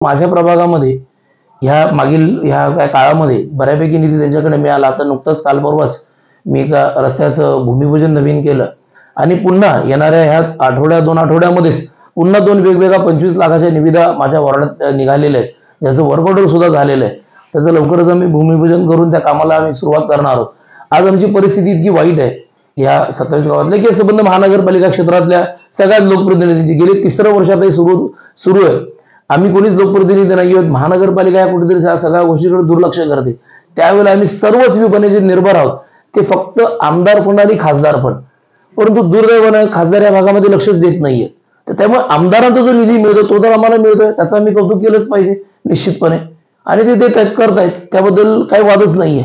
माझ्या प्रभागामध्ये ह्या मागील ह्या काय काळामध्ये बऱ्यापैकी निधी त्यांच्याकडे मिळाला. आता नुकतंच काल परवाच मी एका रस्त्याचं भूमिपूजन नवीन केलं. आणि पुन्हा येणाऱ्या ह्या आठवड्या दोन आठवड्यामध्येच पुन्हा दोन वेगवेगळ्या पंचवीस लाखाच्या निविदा माझ्या वॉर्डात निघालेल्या आहेत. ज्याचं वर्कऑर्डर सुद्धा झालेलं आहे. त्याचं लवकरच आम्ही भूमिपूजन करून त्या कामाला आम्ही सुरुवात करणार आहोत. आज आमची परिस्थिती इतकी वाईट आहे. या सत्तावीस गावातल्या की संबंध महानगरपालिका क्षेत्रातल्या सगळ्याच लोकप्रतिनिधींची गेली तिसरं वर्षातही सुरू सुरू आहे. आम्ही कोणीच लोकप्रतिनिधी नाही आहोत. महानगरपालिका या कुठेतरी सगळ्या गोष्टीकडे दुर्लक्ष करते. त्यावेळेला आम्ही सर्वस्वीपणे जे निर्भर आहोत ते फक्त आमदार फंड आणि खासदार फंड परंतु दुर्दैवानं खासदार या भागामध्ये लक्षच देत नाहीये तर त्यामुळे आमदारांचा जो निधी मिळतो तो तर आम्हाला मिळतोय. त्याचं आम्ही कौतुक केलंच पाहिजे निश्चितपणे. आणि ते ते करतायत त्याबद्दल काही वादच नाहीये.